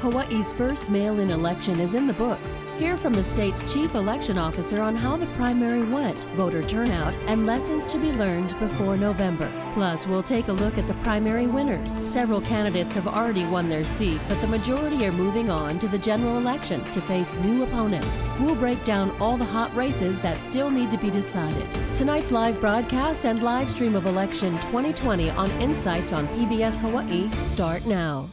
Hawaii's first mail in election is in the books. Hear from the state's chief election officer on how the primary went, voter turnout, and lessons to be learned before November. Plus, we'll take a look at the primary winners. Several candidates have already won their seat, but the majority are moving on to the general election to face new opponents. We'll break down all the hot races that still need to be decided. Tonight's live broadcast and live stream of election 2020 on Insights on PBS Hawaii start now.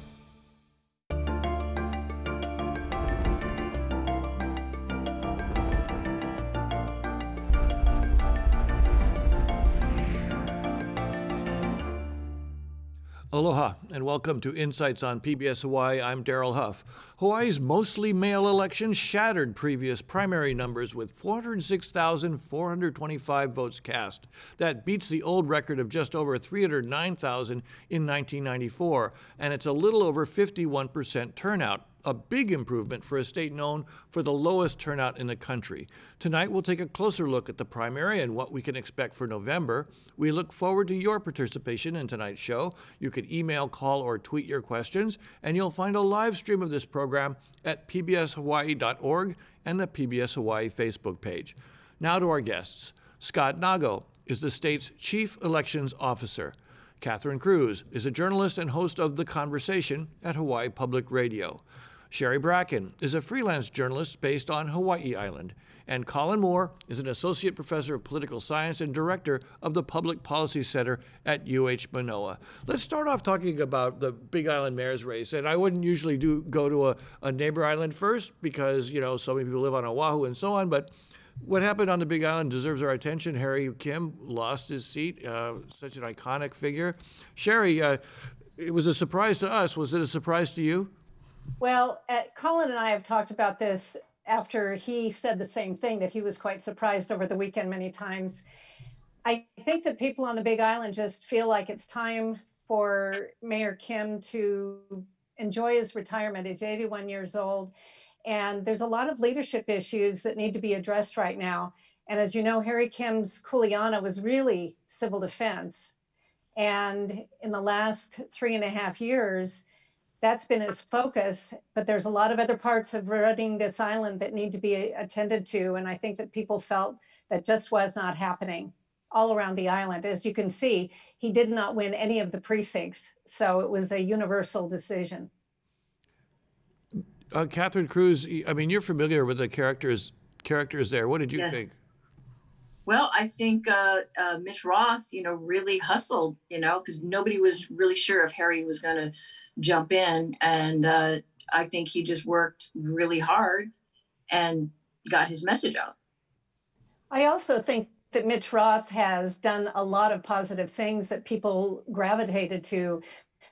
Aloha and welcome to Insights on PBS Hawaii. I'm Daryl Huff. Hawaii's mostly mail election shattered previous primary numbers with 406,425 votes cast. That beats the old record of just over 309,000 in 1994, and it's a little over 51% turnout a big improvement for a state known for the lowest turnout in the country. Tonight, we'll take a closer look at the primary and what we can expect for November. We look forward to your participation in tonight's show. You can email, call, or tweet your questions, and you'll find a live stream of this program at pbshawaii.org and the PBS Hawaii Facebook page. Now to our guests. Scott Nago is the state's Chief Elections Officer. Catherine Cruz is a journalist and host of The Conversation at Hawaii Public Radio. Sherry Bracken is a freelance journalist based on Hawaii Island. And Colin Moore is an associate professor of political science and director of the Public Policy Center at UH Manoa. Let's start off talking about the Big Island mayor's race. And I wouldn't usually do go to a, a neighbor island first because, you know, so many people live on Oahu and so on. But what happened on the Big Island deserves our attention. Harry Kim lost his seat, uh, such an iconic figure. Sherry, uh, it was a surprise to us. Was it a surprise to you? Well, uh, Colin and I have talked about this after he said the same thing that he was quite surprised over the weekend many times. I think that people on the Big Island just feel like it's time for Mayor Kim to enjoy his retirement. He's 81 years old, and there's a lot of leadership issues that need to be addressed right now. And as you know, Harry Kim's Kuleana was really civil defense. And in the last three and a half years, that's been his focus, but there's a lot of other parts of running this island that need to be attended to. And I think that people felt that just was not happening all around the island. As you can see, he did not win any of the precincts. So it was a universal decision. Uh, Catherine Cruz, I mean, you're familiar with the characters characters there. What did you yes. think? Well, I think uh, uh, Mitch Roth, you know, really hustled, you know, because nobody was really sure if Harry was going to jump in. And uh, I think he just worked really hard and got his message out. I also think that Mitch Roth has done a lot of positive things that people gravitated to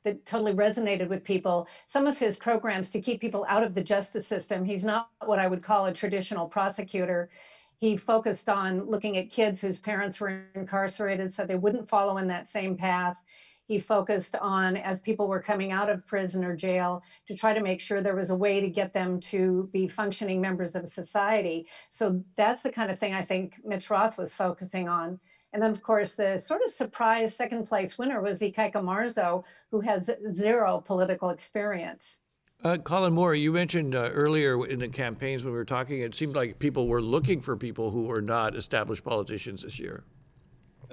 that totally resonated with people. Some of his programs to keep people out of the justice system, he's not what I would call a traditional prosecutor. He focused on looking at kids whose parents were incarcerated so they wouldn't follow in that same path. He focused on, as people were coming out of prison or jail, to try to make sure there was a way to get them to be functioning members of society. So that's the kind of thing I think Mitch Roth was focusing on. And then, of course, the sort of surprise second place winner was Ikaika Marzo, who has zero political experience. Uh, Colin Moore, you mentioned uh, earlier in the campaigns when we were talking, it seemed like people were looking for people who were not established politicians this year.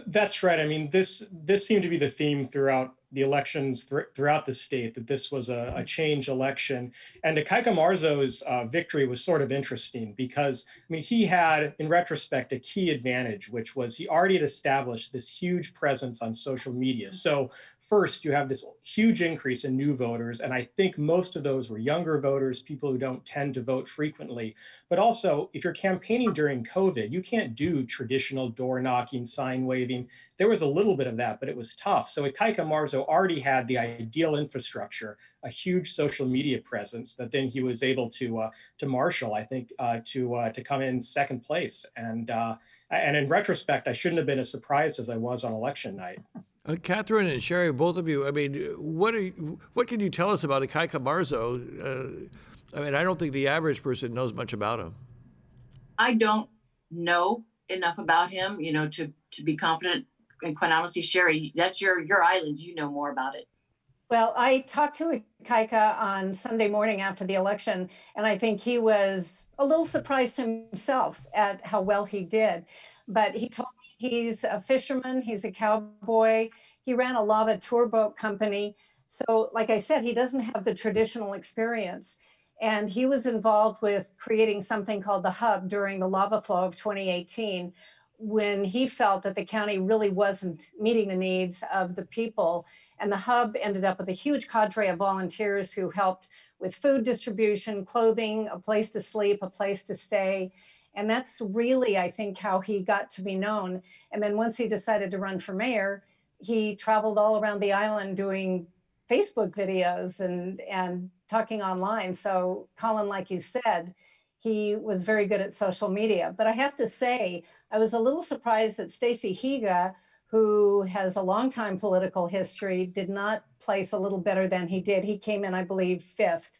That's right. I mean, this this seemed to be the theme throughout the elections th- throughout the state that this was a, a change election. And Ikaika Marzo's uh, victory was sort of interesting because, I mean, he had, in retrospect, a key advantage, which was he already had established this huge presence on social media. So first you have this huge increase in new voters and i think most of those were younger voters people who don't tend to vote frequently. But also if you're campaigning during covid you can't do traditional door knocking sign waving. There was a little bit of that but it was tough. So ikaika marzo already had the ideal infrastructure a huge social media presence that then he was able to uh, to marshal i think uh, to uh, to come in second place. And uh, and in retrospect i shouldn't have been as surprised as i was on election night uh, Catherine and Sherry, both of you, I mean, what are you, what can you tell us about Ikaika Marzo? Uh, I mean, I don't think the average person knows much about him. I don't know enough about him, you know, to to be confident. And quite honestly, Sherry, that's your your island. You know more about it. Well, I talked to Ikaika on Sunday morning after the election, and I think he was a little surprised himself at how well he did. But he told me he's a fisherman, he's a cowboy, he ran a lava tour boat company. So, like I said, he doesn't have the traditional experience. And he was involved with creating something called the Hub during the lava flow of 2018, when he felt that the county really wasn't meeting the needs of the people. And the hub ended up with a huge cadre of volunteers who helped with food distribution, clothing, a place to sleep, a place to stay. And that's really, I think, how he got to be known. And then once he decided to run for mayor, he traveled all around the island doing Facebook videos and, and talking online. So, Colin, like you said, he was very good at social media. But I have to say, I was a little surprised that Stacey Higa, who has a long time political history, did not place a little better than he did. He came in, I believe, fifth.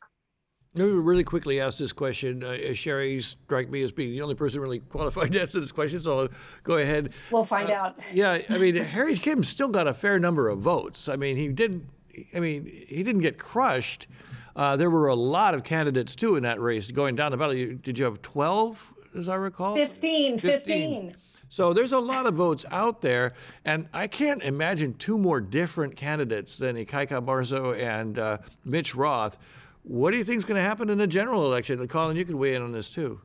Let me really quickly ask this question. Uh, Sherry strike me as being the only person really qualified to answer this question, so I'll go ahead. We'll find uh, out. Yeah, I mean, Harry Kim still got a fair number of votes. I mean, he didn't. I mean, he didn't get crushed. Uh, there were a lot of candidates too in that race going down the valley. Did you have twelve? as I recall? 15, 15. 15. So there's a lot of votes out there, and I can't imagine two more different candidates than Ikaika Marzo and uh, Mitch Roth. What do you think is going to happen in the general election? Colin, you can weigh in on this too.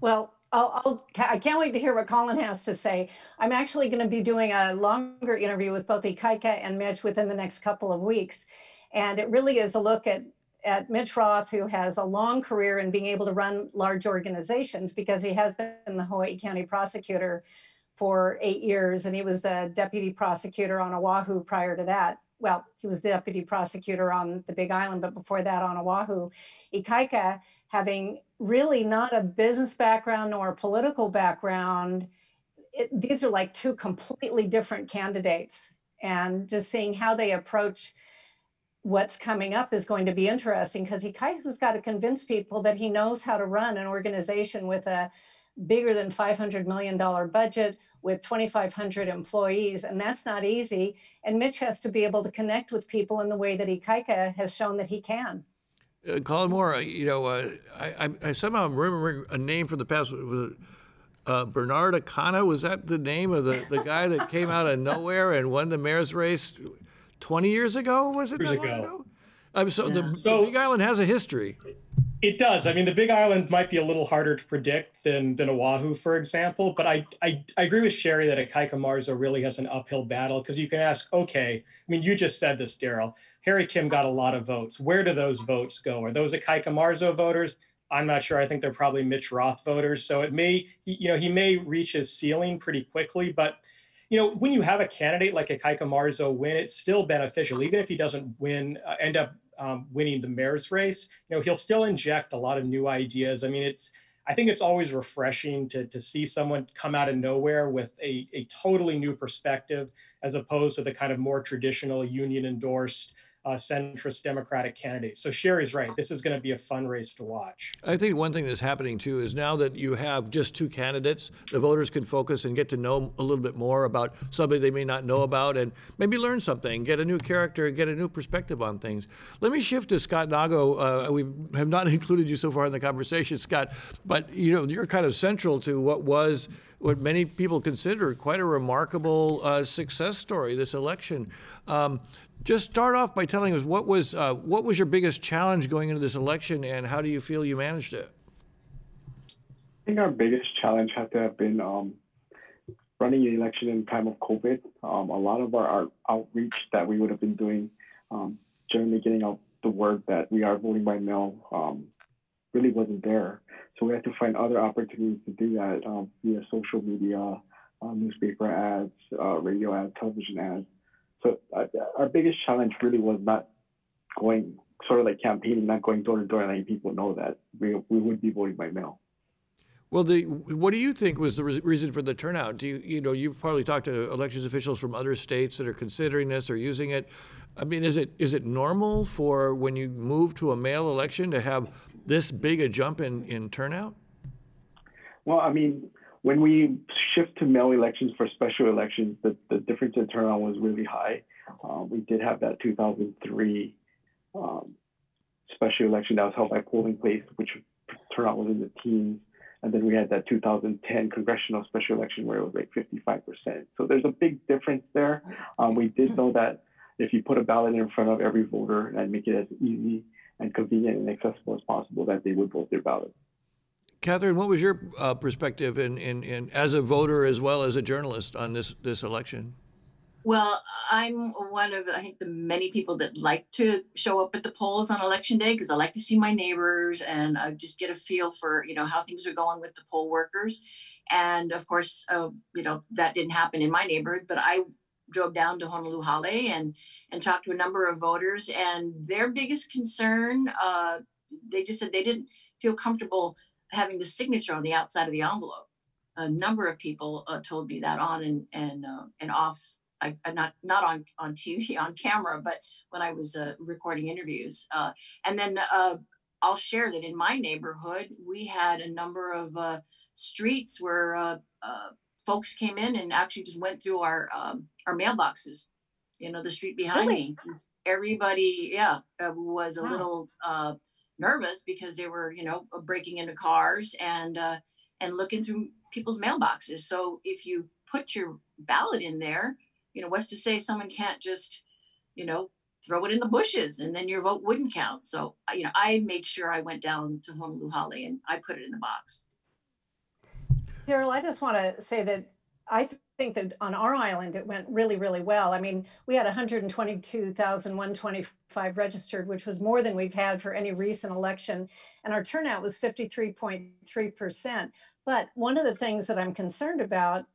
Well, I'll, I'll, I can not wait to hear what Colin has to say. I'm actually going to be doing a longer interview with both Ikaika and Mitch within the next couple of weeks. And it really is a look at at Mitch Roth, who has a long career in being able to run large organizations because he has been the Hawaii County prosecutor for eight years and he was the deputy prosecutor on Oahu prior to that. Well, he was deputy prosecutor on the Big Island, but before that on Oahu. Ikaika, having really not a business background nor a political background, it, these are like two completely different candidates. And just seeing how they approach what's coming up is going to be interesting because has got to convince people that he knows how to run an organization with a bigger than $500 million budget with 2,500 employees, and that's not easy. And Mitch has to be able to connect with people in the way that Ikaika has shown that he can. Uh, Colin Moore, you know, uh, I, I, somehow am remembering a name from the past. Was it, uh, Bernard Akana? Was that the name of the, the guy that came out of nowhere and won the mayor's race? 20 years ago, was it? Years ago. ago? Um, so, yeah. the, so the Big Island has a history. It does. I mean, the Big Island might be a little harder to predict than than Oahu, for example. But I I, I agree with Sherry that Ikaika Marzo really has an uphill battle because you can ask, okay, I mean, you just said this, Daryl. Harry Kim got a lot of votes. Where do those votes go? Are those Ikaika Marzo voters? I'm not sure. I think they're probably Mitch Roth voters. So it may, you know, he may reach his ceiling pretty quickly, but you know, when you have a candidate like Ikaika Marzo win, it's still beneficial, even if he doesn't win, uh, end up um, winning the mayor's race. You know, he'll still inject a lot of new ideas. I mean, it's I think it's always refreshing to, to see someone come out of nowhere with a, a totally new perspective as opposed to the kind of more traditional union endorsed uh, centrist Democratic candidates. So Sherry's right. This is going to be a fun race to watch. I think one thing that's happening too is now that you have just two candidates, the voters can focus and get to know a little bit more about somebody they may not know about and maybe learn something, get a new character, and get a new perspective on things. Let me shift to Scott Nago. Uh, we have not included you so far in the conversation, Scott, but you know you're kind of central to what was what many people consider quite a remarkable uh, success story, this election. Um, just start off by telling us what was uh, what was your biggest challenge going into this election, and how do you feel you managed it? I think our biggest challenge had to have been um, running an election in time of COVID. Um, a lot of our, our, outreach that we would have been doing, um, generally getting out the word that we are voting by mail, um, really wasn't there. So we had to find other opportunities to do that um, via social media, uh, newspaper ads, uh, radio ads, television ads. So uh, our biggest challenge really was not going sort of like campaigning, not going door to door and letting people know that we, we would be voting by mail. Well, the, what do you think was the re- reason for the turnout? Do you, you know, you've probably talked to elections officials from other states that are considering this or using it. I mean, is it is it normal for when you move to a mail election to have this big a jump in, in turnout? Well, I mean, when we shift to mail elections for special elections, the, the difference in turnout was really high. Uh, we did have that 2003 um, special election that was held by polling place, which turnout was in the teens. And then we had that 2010 congressional special election where it was like 55%. So there's a big difference there. Um, we did know that if you put a ballot in front of every voter and make it as easy and convenient and accessible as possible, that they would vote their ballot. Catherine, what was your uh, perspective in, in, in, as a voter as well as a journalist on this, this election? Well, I'm one of, I think, the many people that like to show up at the polls on election day because I like to see my neighbors and I just get a feel for, you know, how things are going with the poll workers. And of course, uh, you know, that didn't happen in my neighborhood, but I drove down to Honolulu Hale and and talked to a number of voters and their biggest concern, uh, they just said they didn't feel comfortable having the signature on the outside of the envelope. A number of people uh, told me that on and and uh, and off I, I not not on on TV on camera, but when I was uh, recording interviews. Uh, and then uh, I'll share that in my neighborhood we had a number of uh, streets where uh, uh, folks came in and actually just went through our um, our mailboxes. You know, the street behind Really? me. Everybody, yeah, uh, was a Wow. little uh, nervous because they were, you know, breaking into cars and uh, and looking through people's mailboxes. So if you put your ballot in there, you know, what's to say someone can't just, you know, throw it in the bushes and then your vote wouldn't count. So, you know, I made sure I went down to Honolulu Hale and I put it in the box. Daryl, I just want to say that I think that on our island, it went really, really well. I mean, we had 122,125 registered, which was more than we've had for any recent election. And our turnout was 53.3%. But one of the things that I'm concerned about,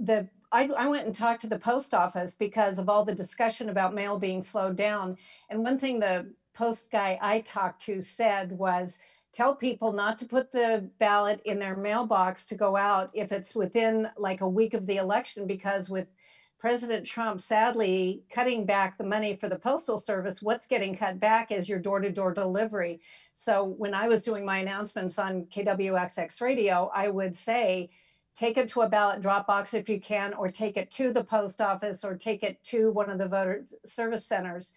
the I, I went and talked to the post office because of all the discussion about mail being slowed down. And one thing the post guy I talked to said was, tell people not to put the ballot in their mailbox to go out if it's within like a week of the election because with President Trump sadly cutting back the money for the postal service what's getting cut back is your door-to-door delivery. So when I was doing my announcements on KWXX radio I would say take it to a ballot drop box if you can or take it to the post office or take it to one of the voter service centers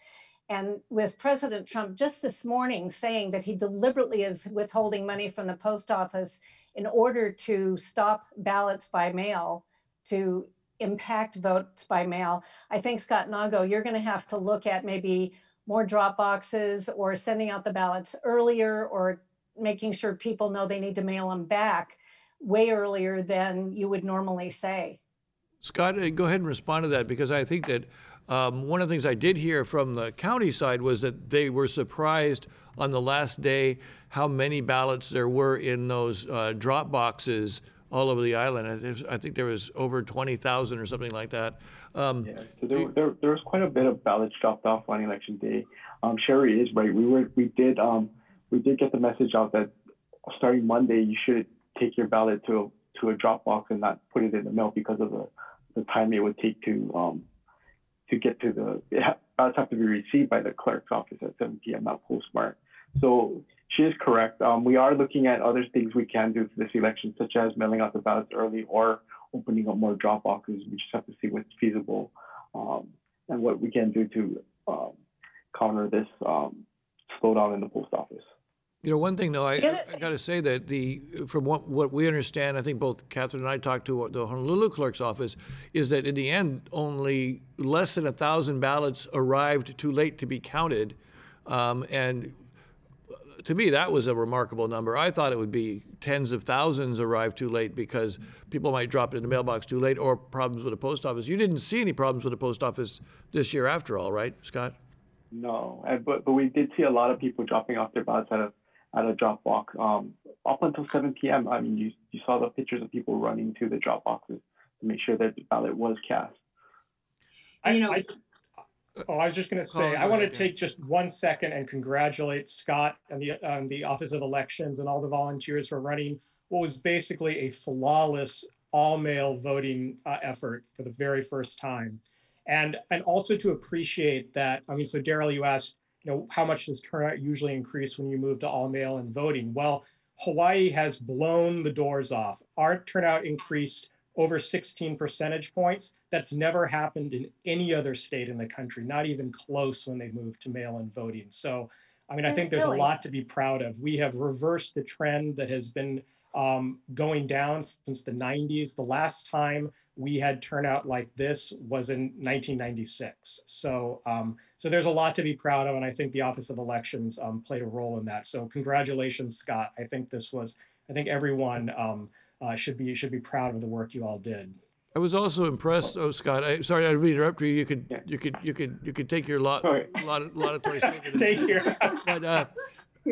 and with President Trump just this morning saying that he deliberately is withholding money from the post office in order to stop ballots by mail, to impact votes by mail, I think, Scott Nago, you're going to have to look at maybe more drop boxes or sending out the ballots earlier or making sure people know they need to mail them back way earlier than you would normally say. Scott, uh, go ahead and respond to that because I think that um, one of the things I did hear from the county side was that they were surprised on the last day how many ballots there were in those uh, drop boxes all over the island. I think there was over 20,000 or something like that. Um, Yeah, so there, there, there was quite a bit of ballots dropped off on election day. Um, Sherry is right. We were, we did, um, we did get the message out that starting Monday, you should take your ballot to a, to a drop box and not put it in the mail because of the, the time it would take to, um, to get to the, ballots have to be received by the clerk's office at 7 p.m., not postmarked. So she is correct. Um, we are looking at other things we can do for this election, such as mailing out the ballots early or opening up more drop boxes. We just have to see what's feasible um, and what we can do to um, counter this um, slowdown in the post office. You know, one thing though, I, The I got to say that the from what what we understand, I think both Catherine and I talked to the Honolulu clerk's office, is that in the end, only less than a thousand ballots arrived too late to be counted, um, and to me that was a remarkable number. I thought it would be tens of thousands arrived too late because people might drop it in the mailbox too late or problems with the post office. You didn't see any problems with the post office this year, after all, right, Scott? No, but but we did see a lot of people dropping off their ballots at a at a drop box um, up until 7 p.m. I mean, you you saw the pictures of people running to the drop boxes to make sure that the ballot was cast. I, You know- I- oh, I was just going to say, I want to take just one second and congratulate Scott and the, um, the Office of Elections and all the volunteers for running what was basically a flawless all-mail voting uh, effort for the very first time. And, and also to appreciate that, I mean, so Daryl, you asked, you know, how much does turnout usually increase when you move to all-mail and voting? Well, Hawaii has blown the doors off. Our turnout increased over 16 percentage points. That's never happened in any other state in the country, not even close when they moved to mail-in voting. So, I mean, I think there's a lot to be proud of. We have reversed the trend that has been um, going down since the 90s. The last time we had turnout like this was in 1996. So, um, so there's a lot to be proud of, and I think the Office of Elections um, played a role in that. So, congratulations, Scott. I think this was, I think everyone um, uh, should be should be proud of the work you all did. I was also impressed. Oh, Scott, I, sorry, I didn't mean to interrupt you. You could, Yeah. you could, you could, you could take your lot, Sorry. lot, lot of toys. Take your. But, uh,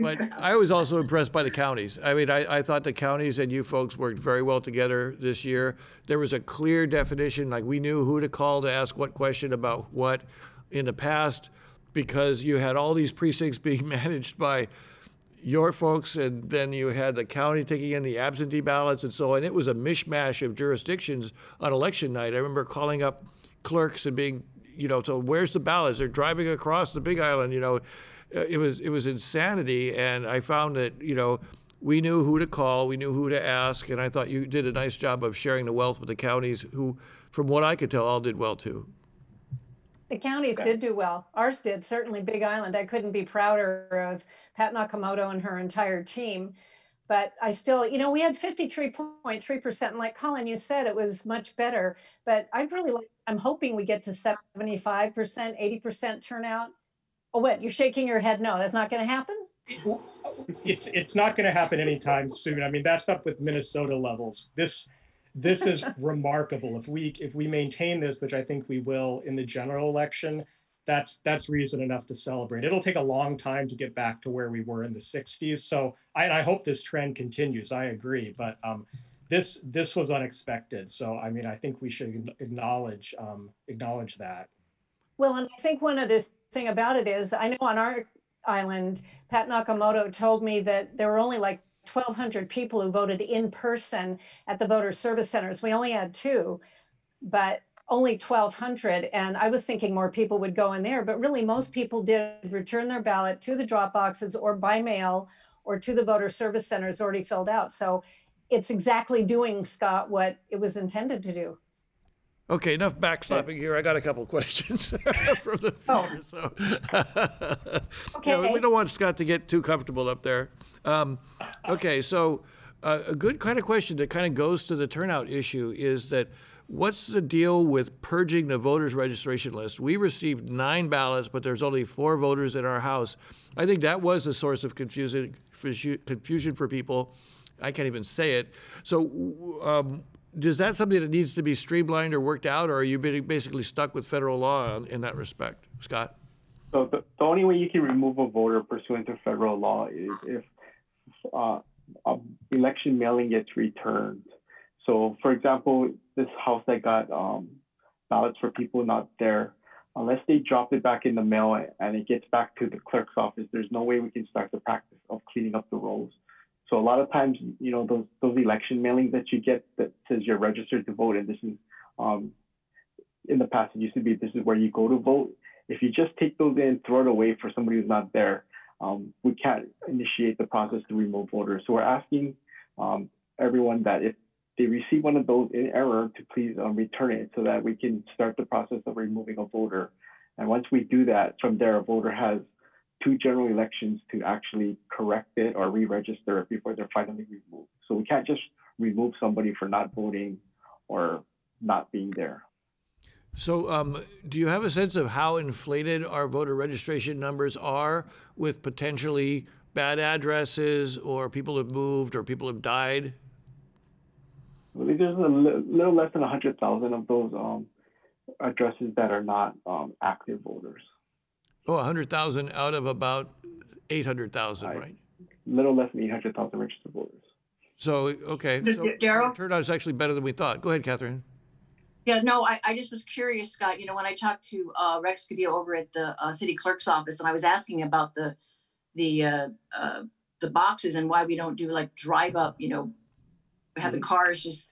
but I was also impressed by the counties. I mean, I, I thought the counties and you folks worked very well together this year. There was a clear definition, like we knew who to call to ask what question about what in the past, because you had all these precincts being managed by your folks, and then you had the county taking in the absentee ballots and so on. It was a mishmash of jurisdictions on election night. I remember calling up clerks and being, you know, so where's the ballots? They're driving across the Big Island, you know. Uh, It was it was insanity, and I found that you know we knew who to call, we knew who to ask, and I thought you did a nice job of sharing the wealth with the counties, who, from what I could tell, all did well too. The counties Okay. did do well. Ours did, certainly Big Island. I couldn't be prouder of Pat Nakamoto and her entire team. But I still, you know, we had 53.3%. And like Colin, you said, it was much better. But I'd really like, I'm hoping we get to 75%, 80% turnout. Oh, what? You're shaking your head. No, that's not going to happen? it's it's not going to happen anytime soon. I mean, that's up with Minnesota levels. This this is remarkable. If we if we maintain this, which I think we will in the general election, that's that's reason enough to celebrate. It'll take a long time to get back to where we were in the 60s. So I, I hope this trend continues. I agree, but um, this this was unexpected. So I mean, I think we should acknowledge um, acknowledge that. Well, and I think one other thing about it is I know on our island, Pat Nakamoto told me that there were only like 1,200 people who voted in person at the voter service centers. We only had two, but only 1,200. And I was thinking more people would go in there, but really most people did return their ballot to the drop boxes or by mail or to the voter service centers already filled out. So it's exactly doing, Scott, what it was intended to do. Okay, enough backslapping here. I got a couple questions from the Oh. So, Okay. We don't want Scott to get too comfortable up there. Um, okay, so uh, a good kind of question that kind of goes to the turnout issue is that what's the deal with purging the voters registration list? We received nine ballots, but there's only four voters in our house. I think that was a source of confusion confusion for people. I can't even say it. So, um, is that something that needs to be streamlined or worked out, or are you basically stuck with federal law in that respect, Scott? So the, the only way you can remove a voter pursuant to federal law is if uh, election mailing gets returned. So, for example, this house that got um, ballots for people not there, unless they drop it back in the mail and it gets back to the clerk's office, there's no way we can start the practice of cleaning up the rolls. So a lot of times, you know, those those election mailings that you get that says you're registered to vote, and this is um, in the past it used to be this is where you go to vote. If you just take those in, throw it away for somebody who's not there, um, we can't initiate the process to remove voters. So we're asking um, everyone that if they receive one of those in error, to please um, return it so that we can start the process of removing a voter. And once we do that, from there, a voter has two general elections to actually correct it or re-register it before they're finally removed. So we can't just remove somebody for not voting or not being there. So, um, do you have a sense of how inflated our voter registration numbers are with potentially bad addresses or people have moved or people have died? Believe there's a little less than 100,000 of those um, addresses that are not um, active voters. Oh, 100,000 out of about 800,000, Right. right? Little less than 800,000 registered voters. So, okay. D- So D- Daryl? turnout is actually better than we thought. Go ahead, Catherine. Yeah, no, I, I just was curious, Scott, you know, when I talked to uh, Rex Quidilla over at the uh, city clerk's office and I was asking about the, the, uh, uh, the boxes and why we don't do like drive up, you know, have the cars just,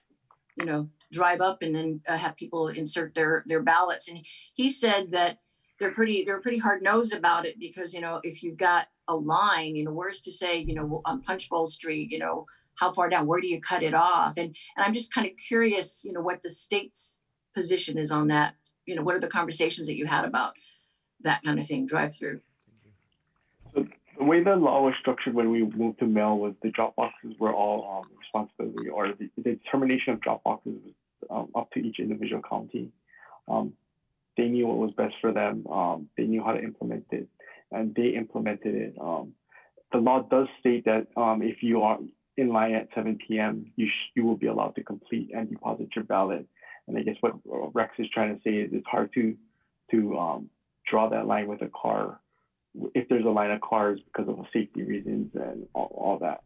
you know, drive up and then uh, have people insert their, their ballots. And he said that they're pretty, they're pretty hard nosed about it because, you know, if you've got a line, you know, where's to say, you know, on Punchbowl Street, you know, how far down? Where do you cut it off? And and I'm just kind of curious, you know, what the state's position is on that. You know, what are the conversations that you had about that kind of thing, drive through? So the way the law was structured when we moved to mail was the drop boxes were all um, responsibility, or the, the determination of drop boxes was um, up to each individual county. Um, they knew what was best for them. Um, they knew how to implement it, and they implemented it. Um, the law does state that um, if you are in line at 7 p.m., you you will be allowed to complete and deposit your ballot. And I guess what Rex is trying to say is it's hard to to um, draw that line with a car if there's a line of cars because of safety reasons and all, all that.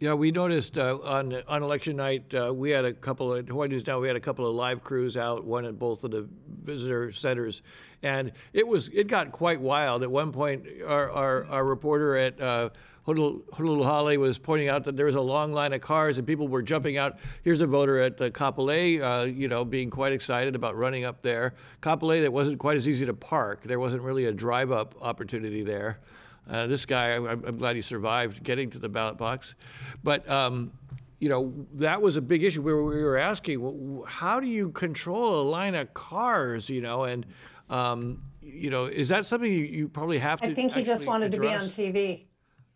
Yeah, we noticed uh, on on election night uh, we had a couple of Hawaii News Now we had a couple of live crews out, one at both of the visitor centers, and it was it got quite wild. At one point, our our, our reporter at uh, Honolulu was pointing out that there was a long line of cars and people were jumping out. Here's a voter at the Kapolei, uh, you know, being quite excited about running up there. Kapolei, that wasn't quite as easy to park. There wasn't really a drive-up opportunity there. Uh, this guy, I'm, I'm, glad he survived getting to the ballot box. But, um, you know, that was a big issue where we were asking, well, how do you control a line of cars, you know, and, um, you know, is that something you, you probably have to I think he just wanted address? to be on TV.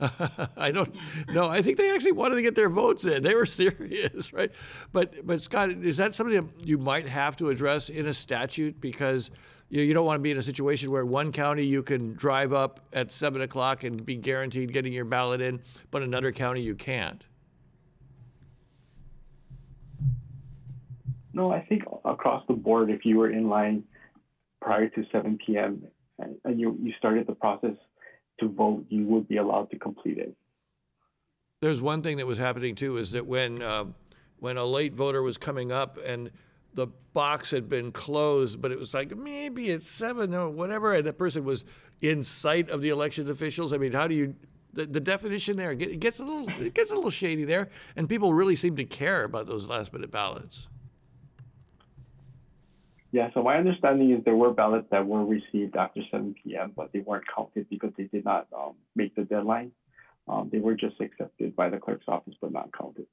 I don't know. I think they actually wanted to get their votes in. They were serious, right? But but Scott, is that something that you might have to address in a statute because you, know, you don't want to be in a situation where one county you can drive up at seven o'clock and be guaranteed getting your ballot in, but another county you can't. No, I think across the board, if you were in line prior to 7 p.m. and you, you started the process to vote, you would be allowed to complete it. There's one thing that was happening too is that when uh, when a late voter was coming up and the box had been closed, but it was like maybe it's seven or whatever, and the person was in sight of the elections officials. I mean, how do you? The, the definition there it gets a little it gets a little shady there, and people really seem to care about those last minute ballots. Yeah, so my understanding is there were ballots that were received after 7 p.m., but they weren't counted because they did not um, make the deadline. Um, they were just accepted by the clerk's office, but not counted.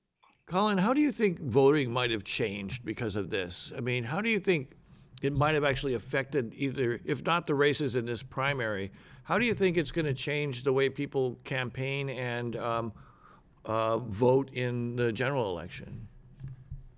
Colin, how do you think voting might have changed because of this? I mean, how do you think it might have actually affected either, if not the races in this primary, how do you think it's going to change the way people campaign and um, uh, vote in the general election?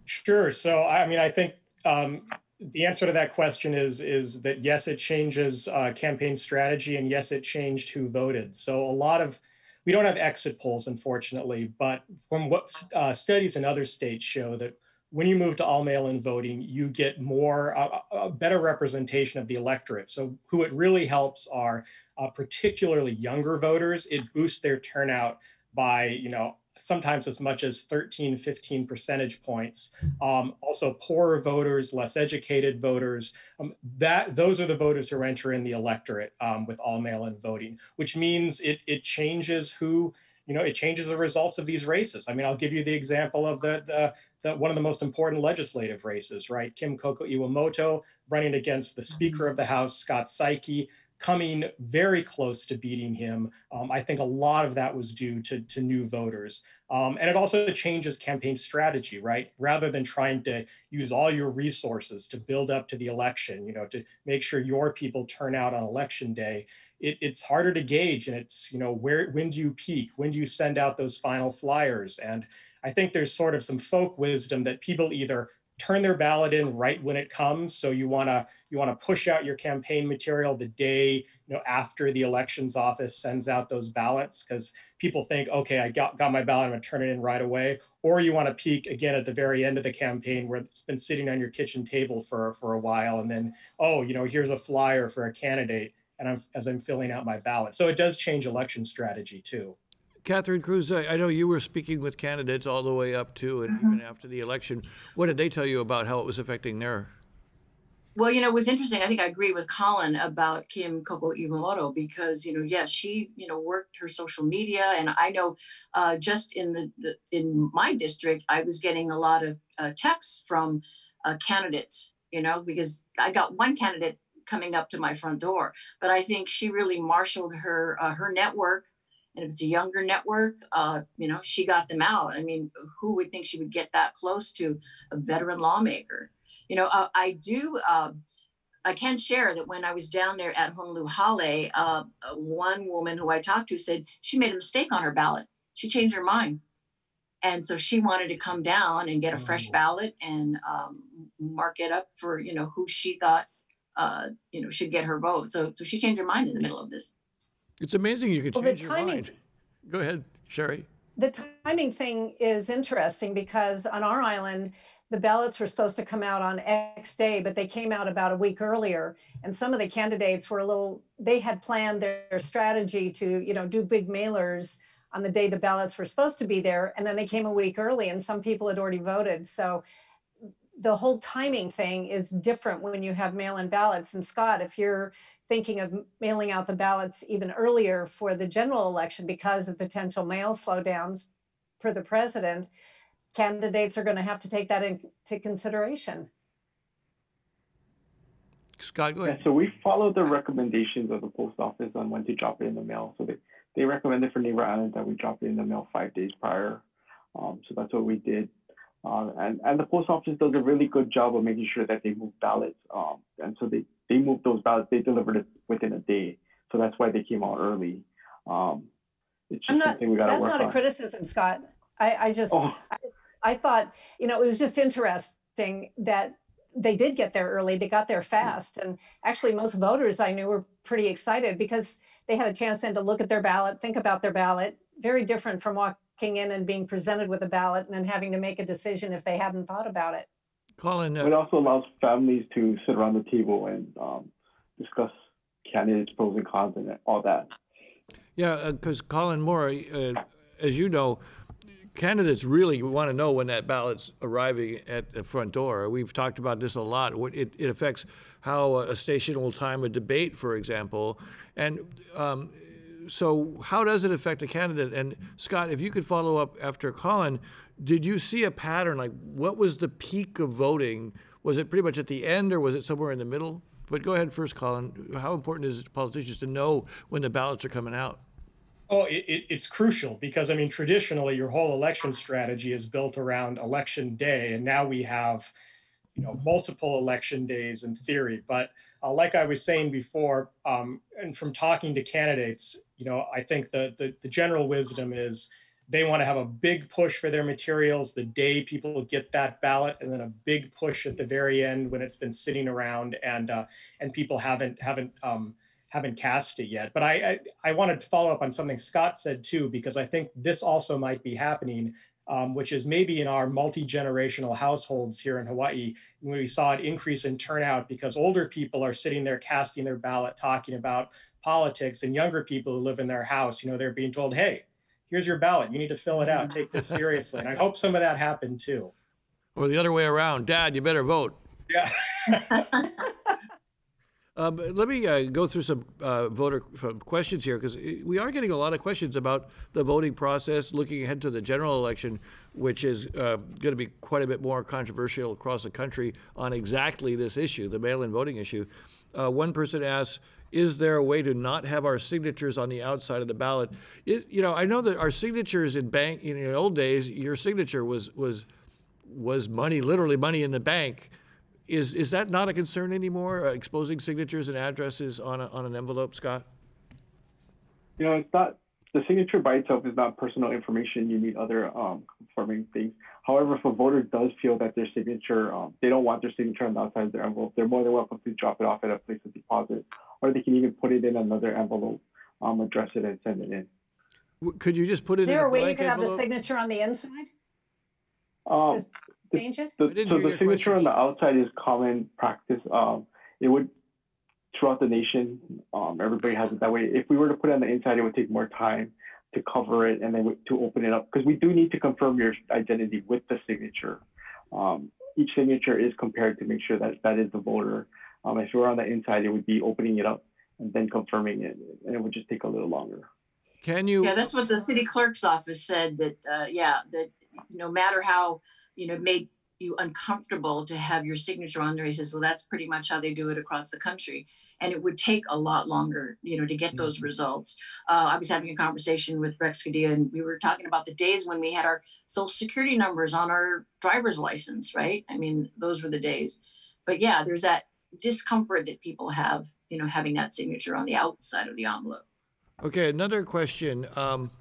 Sure. So, I mean, I think um, the answer to that question is is that yes, it changes uh, campaign strategy, and yes, it changed who voted. So a lot of we don't have exit polls, unfortunately, but from what uh, studies in other states show that when you move to all mail-in voting, you get more uh, a better representation of the electorate. So who it really helps are uh, particularly younger voters. It boosts their turnout by you know sometimes as much as 13, 15 percentage points. Um, also, poorer voters, less educated voters. Um, that those are the voters who enter in the electorate um, with all mail-in voting, which means it it changes who you know it changes the results of these races. I mean, I'll give you the example of the the, the one of the most important legislative races, right? Kim Coco Iwamoto running against the Speaker of the House, Scott Saiki coming very close to beating him. Um, I think a lot of that was due to, to new voters. Um, and it also changes campaign strategy, right? Rather than trying to use all your resources to build up to the election, you know, to make sure your people turn out on election day, it, it's harder to gauge. And it's, you know, where, when do you peak? When do you send out those final flyers? And I think there's sort of some folk wisdom that people either turn their ballot in right when it comes. So you want to you want to push out your campaign material the day you know after the elections office sends out those ballots because people think, okay, I got got my ballot, I'm to turn it in right away. Or you want to peak again at the very end of the campaign where it's been sitting on your kitchen table for for a while, and then oh, you know, here's a flyer for a candidate, and I'm as I'm filling out my ballot. So it does change election strategy too. Catherine Cruz, I know you were speaking with candidates all the way up to and mm-hmm. even after the election. What did they tell you about how it was affecting their? Well, you know, it was interesting. I think I agree with Colin about Kim Coco Iwamoto because, you know, yes, yeah, she, you know, worked her social media, and I know uh, just in the, the, in my district, I was getting a lot of uh, texts from uh, candidates, you know, because I got one candidate coming up to my front door, but I think she really marshaled her uh, her network And if it's a younger network, uh, you know, she got them out. I mean, who would think she would get that close to a veteran lawmaker? You know, uh, I do. Uh, I can share that when I was down there at Honolulu Hale, uh, one woman who I talked to said she made a mistake on her ballot. She changed her mind. And so she wanted to come down and get a fresh Oh. ballot and um, mark it up for, you know, who she thought, uh, you know, should get her vote. So, so she changed her mind in the middle of this. It's amazing you can Well, change your timing- mind. Go ahead, Sherry. The timing thing is interesting because on our island, the ballots were supposed to come out on X day, but they came out about a week earlier. And some of the candidates were a little, they had planned their strategy to, you know, do big mailers on the day the ballots were supposed to be there. And then they came a week early and some people had already voted. So the whole timing thing is different when you have mail-in ballots. And Scott, if you're thinking of mailing out the ballots even earlier for the general election because of potential mail slowdowns for the president, candidates are going to have to take that into consideration. Scott, go Yeah, so we follow the recommendations of the post office on when to drop it in the mail. So they, they recommended for Neighbor Island that we drop it in the mail five days prior. Um, so that's what we did. Uh, and, and the post office does a really good job of making sure that they move ballots. Um, and so they, they moved those ballots, they delivered it within a day. So that's why they came out early. Um, it's just I'm not, something we got to work on. that's not a criticism, Scott. I, I just, Oh, I thought, you know, it was just interesting that they did get there early. They got there fast. And actually, most voters I knew were pretty excited because they had a chance then to look at their ballot, think about their ballot. Very different from walking in and being presented with a ballot and then having to make a decision if they hadn't thought about it. Colin, it uh, also allows families to sit around the table and um, discuss candidates' pros and cons and all that. yeah, because Colin Moore, uh, as you know, candidates really want to know when that ballot's arriving at the front door. We've talked about this a lot. It, it affects how a station will time a debate, for example. And um, so, how does it affect a candidate? And Scott, if you could follow up after Colin, did you see a pattern? Like, what was the peak of voting? Was it pretty much at the end, or was it somewhere in the middle? But go ahead first, Colin. How important is it to politicians to know when the ballots are coming out? Oh, it, it, it's crucial because I mean, traditionally, your whole election strategy is built around election day, and now we have, you know, multiple election days in theory. But uh, like I was saying before, um, and from talking to candidates, you know, I think the, the the general wisdom is they want to have a big push for their materials the day people get that ballot, and then a big push at the very end when it's been sitting around and uh, and people haven't haven't um, haven't cast it yet. But I, I, I wanted to follow up on something Scott said too, because I think this also might be happening, um, which is maybe in our multi-generational households here in Hawaii, when we saw an increase in turnout because older people are sitting there casting their ballot, talking about politics, and younger people who live in their house, you know, they're being told, hey, here's your ballot. You need to fill it out. Take this seriously. And I hope some of that happened too. Or the other way around, Dad, you better vote. Yeah. Um, but let me uh, go through some uh, voter questions here because we are getting a lot of questions about the voting process, looking ahead to the general election, which is uh, going to be quite a bit more controversial across the country on exactly this issue, the mail-in voting issue. Uh, one person asks, "Is there a way to not have our signatures on the outside of the ballot?" It, you know, I know that our signatures in bank in the old days, your signature was was was money, literally money in the bank. Is is that not a concern anymore? Uh, exposing signatures and addresses on a, on an envelope, Scott? You know, it's not the signature by itself is not personal information. You need other um, confirming things. However, if a voter does feel that their signature, um, they don't want their signature on the outside of their envelope, they're more than welcome to drop it off at a place of deposit, or they can even put it in another envelope, um, address it, and send it in. Could you just put it Is in there a a way you blank could have the signature on the inside? Um, Just change it? The, so the your signature on the outside is common practice. Um, it would throughout the nation. Um, everybody has it that way. If we were to put it on the inside, it would take more time to cover it and then to open it up because we do need to confirm your identity with the signature. Um, each signature is compared to make sure that that is the voter. Um, if we were on the inside, it would be opening it up and then confirming it, and it would just take a little longer. Can you? Yeah, that's what the city clerk's office said that, uh, yeah, that no matter how, you know, made you uncomfortable to have your signature on there. He says, well, that's pretty much how they do it across the country. And it would take a lot longer, you know, to get those results. Uh, I was having a conversation with Rex Quidilla and we were talking about the days when we had our social security numbers on our driver's license, right? I mean, those were the days. But yeah, there's that discomfort that people have, you know, having that signature on the outside of the envelope. Okay, another question. Um,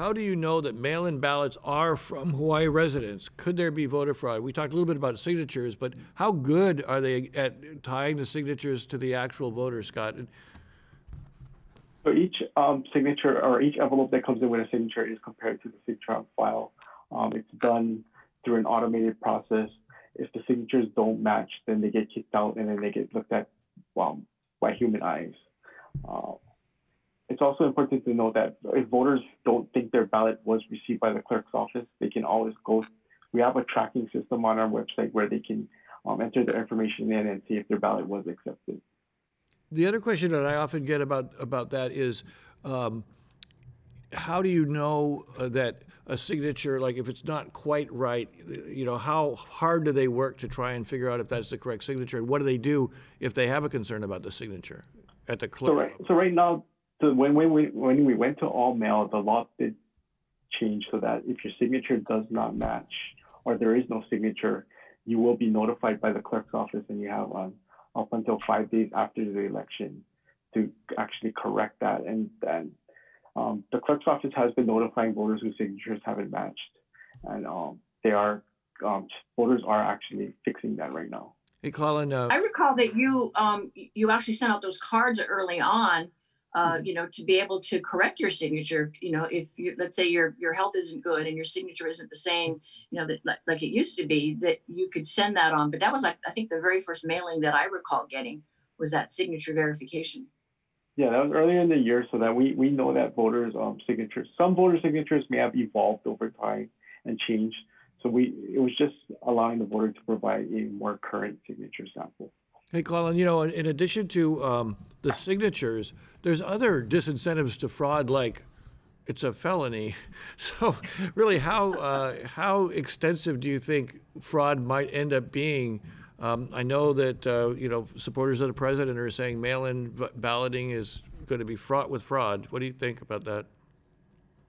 how do you know that mail-in ballots are from Hawaii residents? Could there be voter fraud? We talked a little bit about signatures, but how good are they at tying the signatures to the actual voter, Scott? So each um, signature or each envelope that comes in with a signature is compared to the signature file. Um, it's done through an automated process. If the signatures don't match, then they get kicked out and then they get looked at um, by human eyes. Uh, it's also important to note that if voters don't think their ballot was received by the clerk's office, they can always go. We have a tracking system on our website where they can um, enter their information in and see if their ballot was accepted. The other question that I often get about about that is, um, how do you know uh, that a signature, like if it's not quite right, you know, how hard do they work to try and figure out if that's the correct signature, and what do they do if they have a concern about the signature at the clerk? So right, so right now, so when, when we when we went to all mail, the law did change so that if your signature does not match or there is no signature, you will be notified by the clerk's office, and you have um, up until five days after the election to actually correct that. And then um, the clerk's office has been notifying voters whose signatures haven't matched, and um, they are um, voters are actually fixing that right now. Hey, Colin. Uh, I recall that you um, you actually sent out those cards early on uh, Mm-hmm. you know, to be able to correct your signature, you know, if you, let's say your, your health isn't good and your signature isn't the same, you know, that like, like it used to be, that you could send that on. But that was like, I think the very first mailing that I recall getting was that signature verification. Yeah, that was earlier in the year, so that we, we know that voters' um, signatures, some voter signatures may have evolved over time and changed. So we, it was just allowing the voter to provide a more current signature sample. Hey, Colin, you know, in, addition to um, the signatures, there's other disincentives to fraud, like it's a felony. So, really, how uh, how extensive do you think fraud might end up being? Um, I know that uh, you know supporters of the president are saying mail-in balloting is going to be fraught with fraud. What do you think about that?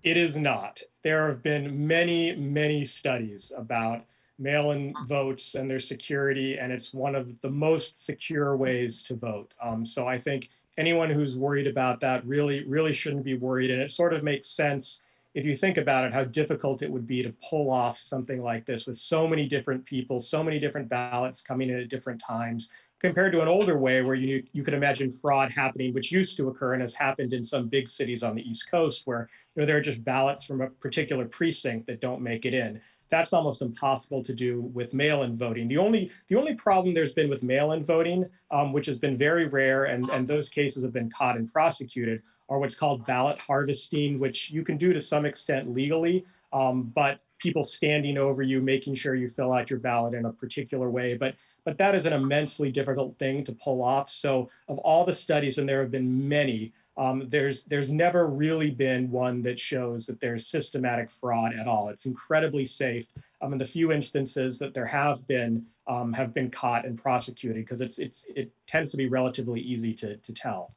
It is not. There have been many, many studies about mail-in votes and their security, and it's one of the most secure ways to vote. Um, so I think anyone who's worried about that really, really shouldn't be worried. And it sort of makes sense if you think about it, how difficult it would be to pull off something like this with so many different people, so many different ballots coming in at different times, compared to an older way where you you could imagine fraud happening, which used to occur and has happened in some big cities on the East Coast, where you know, there are just ballots from a particular precinct that don't make it in that's almost impossible to do with mail-in voting. The only the only problem there's been with mail-in voting, um, which has been very rare, and and those cases have been caught and prosecuted, are what's called ballot harvesting, which you can do to some extent legally, um, but people standing over you, making sure you fill out your ballot in a particular way, but but that is an immensely difficult thing to pull off. So of all the studies, and there have been many, um, there's there's never really been one that shows that there's systematic fraud at all. It's incredibly safe. Um, and the few instances that there have been um, have been caught and prosecuted because it's it's it tends to be relatively easy to to tell.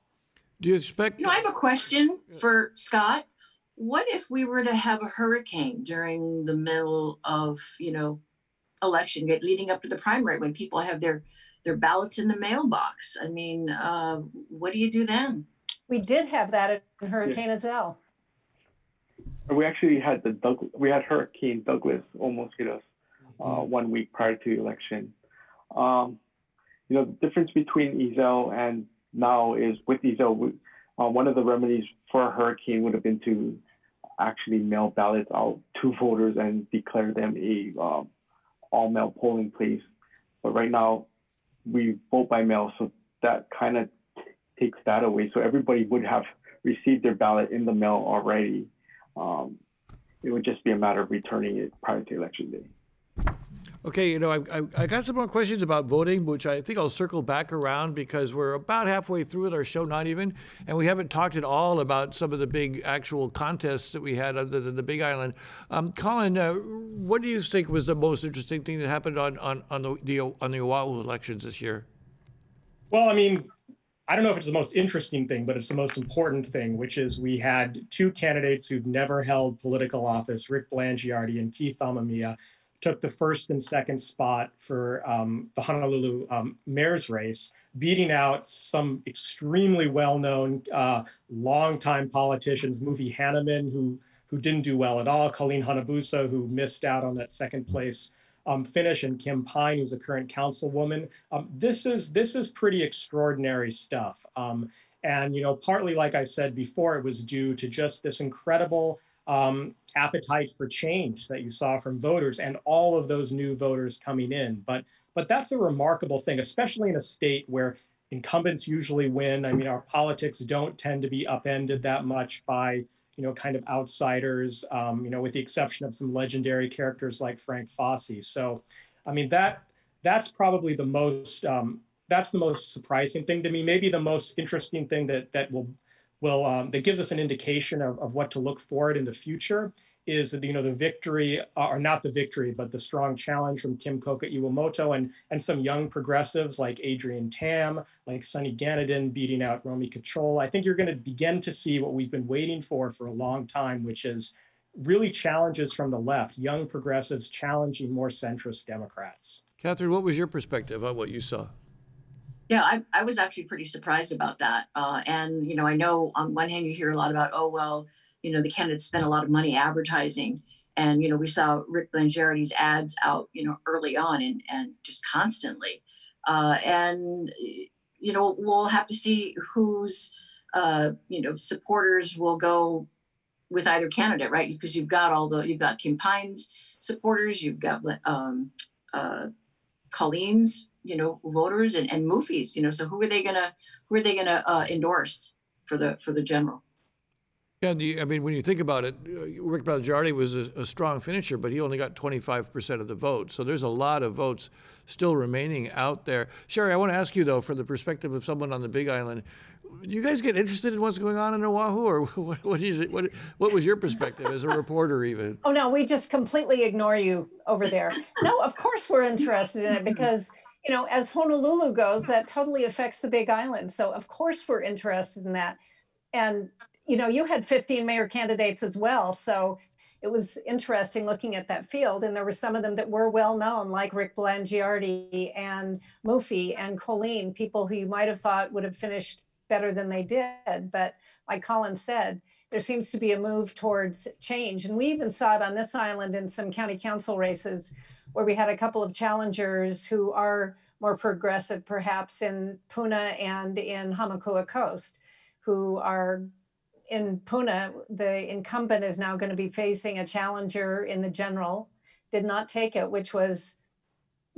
Do you expect? You know, I have a question for Scott. What if we were to have a hurricane during the middle of, you know, election get leading up to the primary when people have their their ballots in the mailbox? I mean, uh, what do you do then? We did have that in Hurricane Iselle. We actually had the Doug, we had Hurricane Douglas almost hit us uh, one week prior to the election. Um, you know, the difference between Iselle and now is with Iselle, we, uh, one of the remedies for a hurricane would have been to actually mail ballots out to voters and declare them a um, all mail polling place. But right now, we vote by mail, so that kind of takes that away. So everybody would have received their ballot in the mail already. Um, it would just be a matter of returning it prior to election day. Okay, you know, I, I, I, got some more questions about voting, which I think I'll circle back around because we're about halfway through with our show, not even, and we haven't talked at all about some of the big actual contests that we had other than the Big Island. Um, Colin, uh, what do you think was the most interesting thing that happened on, on, on the, the on the Oahu elections this year? Well, I mean, I don't know if it's the most interesting thing, but it's the most important thing, which is we had two candidates who've never held political office, Rick Blangiardi and Keith Amemiya, took the first and second spot for um, the Honolulu um, mayor's race, beating out some extremely well-known, uh, longtime politicians, Mufi Hannemann, who who didn't do well at all, Colleen Hanabusa, who missed out on that second place um, finish, and Kim Pine, who's a current councilwoman. Um, this is this is pretty extraordinary stuff. Um, and you know, partly, like I said before, it was due to just this incredible um, appetite for change that you saw from voters and all of those new voters coming in. But but that's a remarkable thing, especially in a state where incumbents usually win. I mean, our politics don't tend to be upended that much by you know kind of outsiders. Um, you know, with the exception of some legendary characters like Frank Fasi. So, I mean that that's probably the most um, that's the most surprising thing to me. Maybe the most interesting thing that that will will um, that gives us an indication of, of what to look forward in the future is that you know the victory uh, or not the victory but the strong challenge from Kim Coco Iwamoto and and some young progressives like adrian Tam like Sonny Ganaden beating out Romy Cachola I think you're going to begin to see what we've been waiting for for a long time which is really challenges from the left young progressives challenging more centrist Democrats. Catherine what was your perspective on what you saw? Yeah, I, I was actually pretty surprised about that. Uh, and, you know, I know on one hand you hear a lot about, oh, well, you know, the candidates spent a lot of money advertising. And, you know, we saw Rick Blangiardi's ads out, you know, early on and, and just constantly. Uh, and, you know, we'll have to see whose, uh, you know, supporters will go with either candidate, right? Because you've got all the, you've got Kim Pine's supporters, you've got um, uh, Colleen's you know voters and, and Mufi's you know so who are they gonna who are they gonna uh, endorse for the for the general yeah, I mean, when you think about it, uh, Rick Blangiardi was a, a, strong finisher, but he only got 25% of the vote. So there's a lot of votes still remaining out there. Sherry, I want to ask you, though, from the perspective of someone on the Big Island, do you guys get interested in what's going on in Oahu, or what, what, is it, what, what was your perspective as a reporter, even? Oh, no, we just completely ignore you over there. No, of course we're interested in it because – you know, as Honolulu goes, that totally affects the Big Island. So of course we're interested in that. And you know, you had 15 mayor candidates as well. So it was interesting looking at that field. And there were some of them that were well known, like Rick Blangiardi and Mufi and Colleen, people who you might have thought would have finished better than they did. But like Colin said, there seems to be a move towards change. And we even saw it on this island in some county council races where we had a couple of challengers who are more progressive, perhaps in Puna and in Hamakua Coast, who are in Puna, the incumbent is now going to be facing a challenger in the general. Did not take it, which was,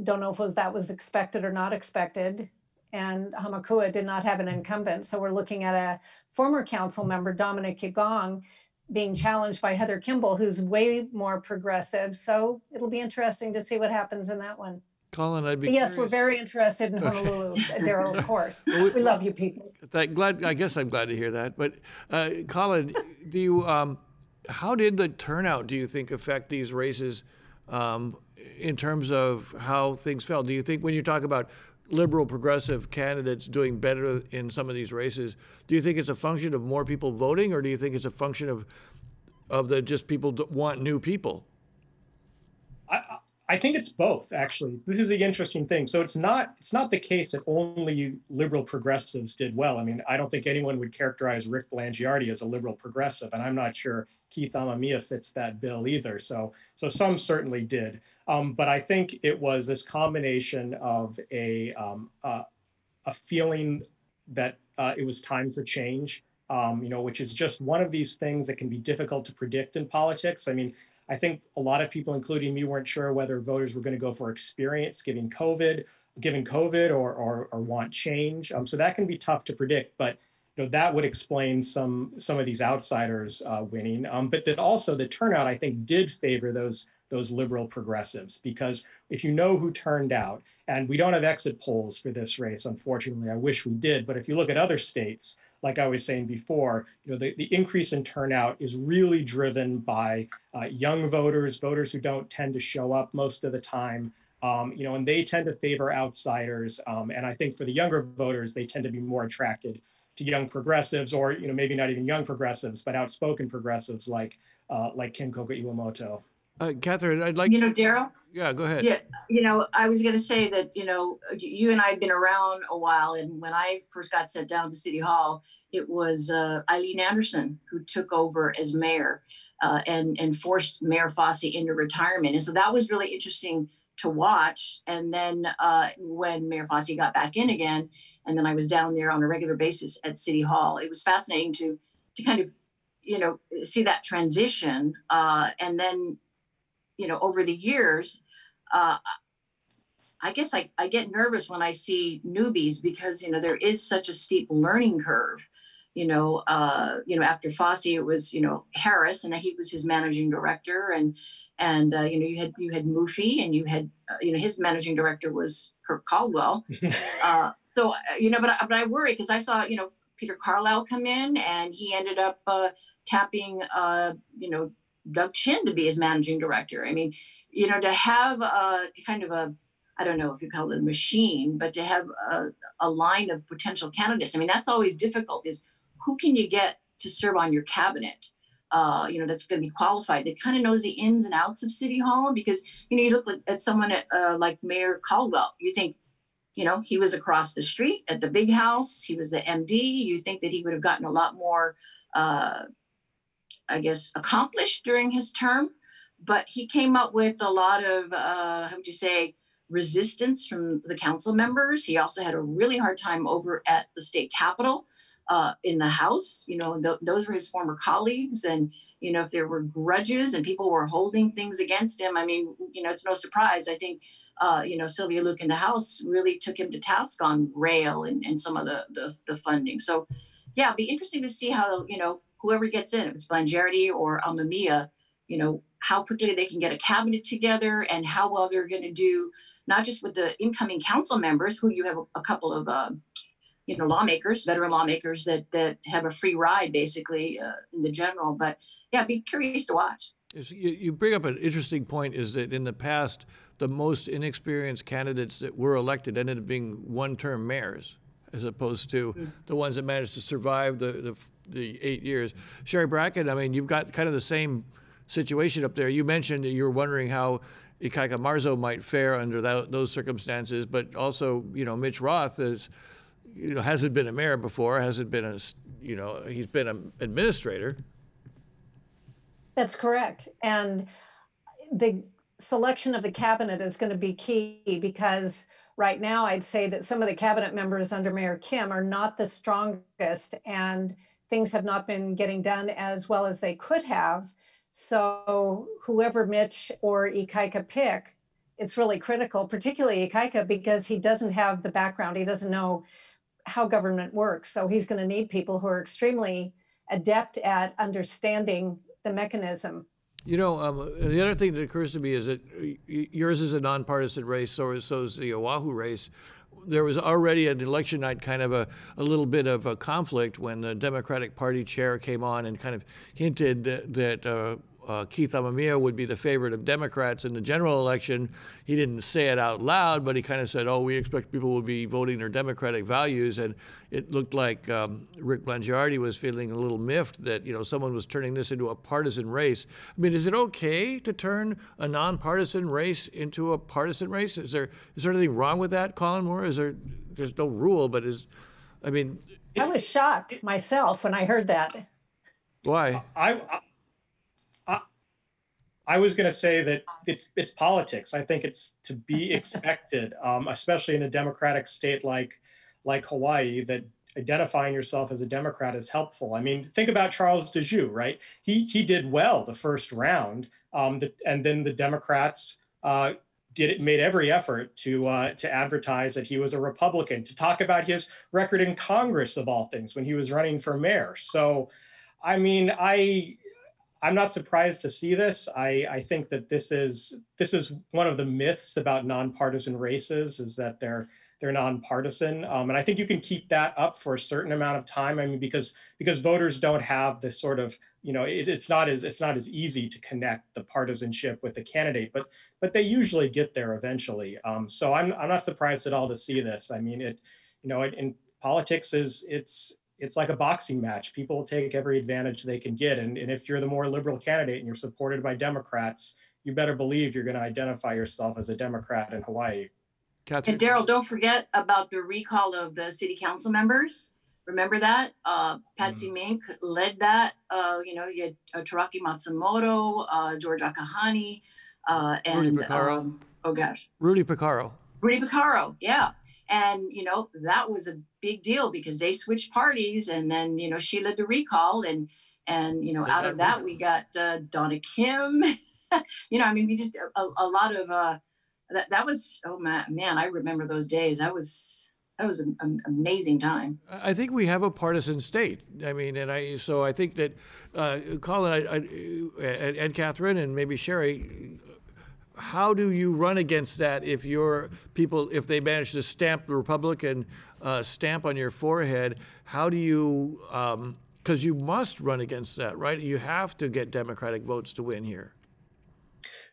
don't know if was, that was expected or not expected. And Hamakua did not have an incumbent. So we're looking at a former council member, Dominic Yagong, being challenged by Heather Kimball, who's way more progressive. So it'll be interesting to see what happens in that one. Colin, I'd be. Yes, we're very interested in Honolulu, Daryl, of course. we, we, love you people. That, glad, I guess I'm glad to hear that. But uh, Colin, do you, um, how did the turnout, do you think, affect these races um, in terms of how things fell? Do you think when you talk about liberal progressive candidates doing better in some of these races, do you think it's a function of more people voting, or do you think it's a function of of the just people want new people? I, think it's both, actually. This is the interesting thing. So it's not it's not the case that only liberal progressives did well. I mean, I don't think anyone would characterize Rick Blangiardi as a liberal progressive, and I'm not sure Keith Amemiya fits that bill either. So so some certainly did. Um, but I think it was this combination of a, um, uh, a feeling that uh, it was time for change, um, you know, which is just one of these things that can be difficult to predict in politics. I mean, I think a lot of people, including me, weren't sure whether voters were going to go for experience given COVID, given COVID, or or, or want change. Um, so that can be tough to predict, but you know that would explain some some of these outsiders uh, winning. Um, but that also the turnout, I think, did favor those those liberal progressives because if you know who turned out, and we don't have exit polls for this race, unfortunately, I wish we did, but if you look at other states, like I was saying before, you know, the, the increase in turnout is really driven by uh, young voters, voters who don't tend to show up most of the time. Um, you know, and they tend to favor outsiders. Um, and I think for the younger voters, they tend to be more attracted to young progressives, or you know, maybe not even young progressives, but outspoken progressives like uh, like Kim Coco Iwamoto. Uh, Catherine, I'd like You know, Daryl? Yeah, go ahead. Yeah, you know, I was gonna say that, you know, you and I have been around a while, and when I first got sent down to City Hall, it was uh, Eileen Anderson who took over as mayor uh, and and forced Mayor Fasi into retirement, and so that was really interesting to watch. And then uh, when Mayor Fasi got back in again, and then I was down there on a regular basis at City Hall, it was fascinating to to kind of, you know, see that transition, uh, and then you know, over the years, uh, I guess I, I get nervous when I see newbies because, you know, there is such a steep learning curve. You know, uh, you know, after Fasi, it was, you know, Harris, and he was his managing director, and and uh, you know, you had you had Mufi, and you had, uh, you know, his managing director was Kirk Caldwell. uh, so, uh, you know, but I, but I worry because I saw, you know, Peter Carlisle come in, and he ended up uh, tapping, uh, you know, Doug Chin to be his managing director. I mean, you know, to have a kind of a, I don't know if you call it a machine, but to have a, a line of potential candidates. I mean, that's always difficult is who can you get to serve on your cabinet? Uh, you know, that's going to be qualified. That kind of knows the ins and outs of City Hall because, you know, you look at someone at, uh, like Mayor Caldwell, you think, you know, he was across the street at the big house. He was the MD. You think that he would have gotten a lot more, uh, I guess, accomplished during his term. But he came up with a lot of, uh, how would you say, resistance from the council members. He also had a really hard time over at the state capitol uh, in the House. You know, th- those were his former colleagues. And, you know, if there were grudges and people were holding things against him, I mean, you know, it's no surprise. I think, uh, you know, Sylvia Luke in the House really took him to task on rail and, and some of the, the, the funding. So, yeah, it'd be interesting to see how, you know, whoever gets in, if it's Blangiardi or Amemiya, you know, how quickly they can get a cabinet together and how well they're going to do, not just with the incoming council members, who you have a, couple of, uh, you know, lawmakers, veteran lawmakers that that have a free ride basically uh, in the general. But yeah, be curious to watch. You, you bring up an interesting point is that in the past, the most inexperienced candidates that were elected ended up being one term mayors as opposed to mm. the ones that managed to survive the, the, the, eight years. Sherry Bracken, I mean, you've got kind of the same situation up there. You mentioned that you were wondering how Ikaika Marzo might fare under that, those circumstances, but also, you know, Mitch Roth is, you know, hasn't been a mayor before, hasn't been a, you know, he's been an administrator. That's correct. And the selection of the cabinet is going to be key because right now I'd say that some of the cabinet members under Mayor Kim are not the strongest and things have not been getting done as well as they could have. So whoever Mitch or Ikaika pick, it's really critical, particularly Ikaika, because he doesn't have the background. He doesn't know how government works. So he's going to need people who are extremely adept at understanding the mechanism. You know, um, the other thing that occurs to me is that yours is a nonpartisan race, so, so is the Oahu race. There was already an election night kind of a, a little bit of a conflict when the Democratic Party chair came on and kind of hinted that, that uh, uh, Keith Amemiya would be the favorite of Democrats in the general election. He didn't say it out loud, but he kind of said, "Oh, we expect people will be voting their Democratic values." And it looked like um, Rick Blangiardi was feeling a little miffed that you know someone was turning this into a partisan race. I mean, is it okay to turn a nonpartisan race into a partisan race? Is there is there anything wrong with that, Colin Moore? Is there there's no rule, but is I mean, I was shocked myself when I heard that. Why? I, I I was going to say that it's it's politics. I think it's to be expected, um, especially in a democratic state like like Hawaii, that identifying yourself as a Democrat is helpful. I mean, think about Charles Djou, right? He he did well the first round, um, the, and then the Democrats uh, did it, made every effort to uh, to advertise that he was a Republican, to talk about his record in Congress of all things when he was running for mayor. So, I mean, I I'm not surprised to see this. I, I think that this is this is one of the myths about nonpartisan races is that they're they're nonpartisan, um, and I think you can keep that up for a certain amount of time. I mean, because because voters don't have this sort of you know it, it's not as it's not as easy to connect the partisanship with the candidate, but but they usually get there eventually. Um, so I'm I'm not surprised at all to see this. I mean, it you know in politics is it's it's like a boxing match. People take every advantage they can get. And, and if you're the more liberal candidate and you're supported by Democrats, you better believe you're going to identify yourself as a Democrat in Hawaii. Catherine? And Daryl, don't forget about the recall of the city council members. Remember that? Uh, Patsy Mink led that. Uh, you know, you had uh, Toraki Matsumoto, uh, George Akahane, uh, Rudy and Pacarro. um, oh gosh, Rudy Pacarro. Rudy Pacarro. Yeah. And, you know, that was a big deal because they switched parties and then, you know, she led the recall and, and, you know, Yeah, out of that that, we got uh, Donna Kim. you know, I mean, we just, a, a lot of, uh, that, that was, oh man, man, I remember those days. That was, that was an, an amazing time. I think we have a partisan state. I mean, and I so I think that uh, Colin I, I, and, and Catherine and maybe Sherry, how do you run against that if your people if they manage to stamp the Republican uh, stamp on your forehead? How do you because you must run against that, right? You have to get Democratic votes to win here.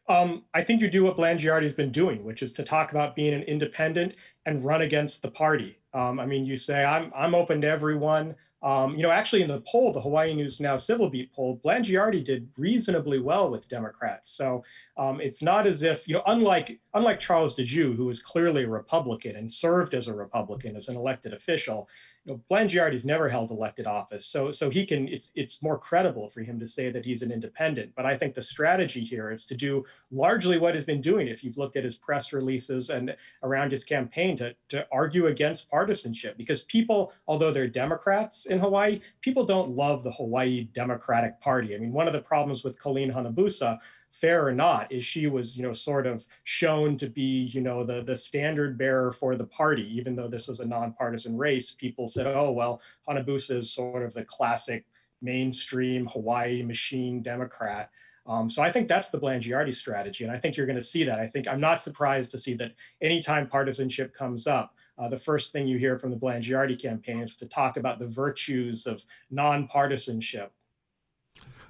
Um, I think you do what Blangiardi's been doing, which is to talk about being an independent and run against the party. Um, I mean, you say I'm I'm open to everyone. Um, you know, actually, in the poll, the Hawaii News Now Civil Beat poll, Blangiardi did reasonably well with Democrats. So um, it's not as if you know, unlike unlike Charles Djou, who was clearly a Republican and served as a Republican as an elected official, you know, Blangiardi's never held elected office, so so he can. It's it's more credible for him to say that he's an independent. But I think the strategy here is to do largely what he's been doing. If you've looked at his press releases and around his campaign, to to argue against partisanship, because people, although they're Democrats in Hawaii, people don't love the Hawaii Democratic Party. I mean, one of the problems with Colleen Hanabusa fair or not is she was you know sort of shown to be you know the the standard bearer for the party. Even though this was a nonpartisan race people said oh well hanabusa is sort of the classic mainstream hawaii machine democrat. Um, so i think that's the blangiardi strategy and i think you're going to see that. I think i'm not surprised to see that anytime partisanship comes up uh, the first thing you hear from the Blangiardi campaign is to talk about the virtues of nonpartisanship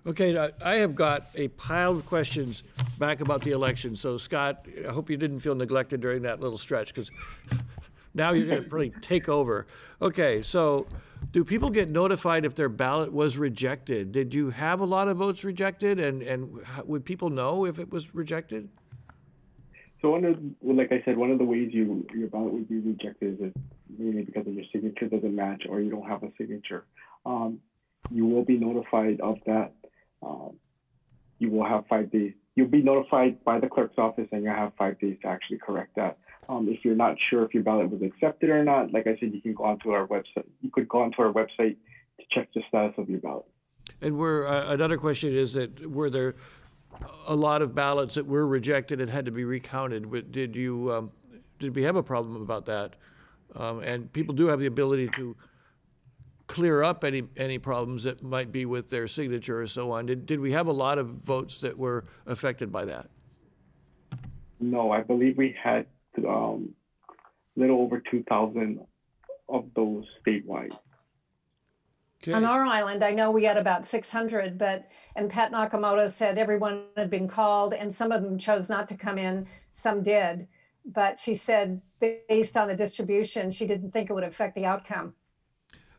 Okay, I- I have got a pile of questions back about the election. So Scott, I hope you didn't feel neglected during that little stretch because now you're going to really take over. Okay, so do people get notified if their ballot was rejected? Did you have a lot of votes rejected, and and how- would people know if it was rejected? So one of, well, like I said, one of the ways you your ballot would be rejected is mainly because of your signature doesn't match or you don't have a signature. Um, you will be notified of that. Um, you will have five days. You'll be notified by the clerk's office, and you'll have five days to actually correct that. Um, if you're not sure if your ballot was accepted or not, like I said, you can go onto our website. You could go onto our website to check the status of your ballot. And were uh, another question is that were there a lot of ballots that were rejected and had to be recounted? Did you um, did we have a problem about that? Um, and people do have the ability to clear up any any problems that might be with their signature or so on. Did did we have a lot of votes that were affected by that? No, I believe we had um, little over 2,000 of those statewide. Okay. On our island, I know we had about 600, but, and Pat Nakamoto said everyone had been called and some of them chose not to come in, some did. But she said, based on the distribution, she didn't think it would affect the outcome.